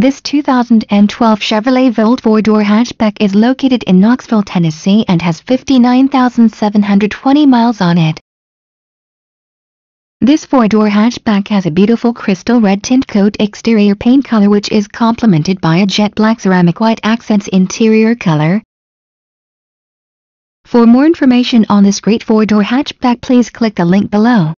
This 2012 Chevrolet Volt 4-door hatchback is located in Knoxville, Tennessee and has 59,720 miles on it. This four-door hatchback has a beautiful crystal red tint coat exterior paint color which is complemented by a jet black ceramic white accents interior color. For more information on this great four-door hatchback please click the link below.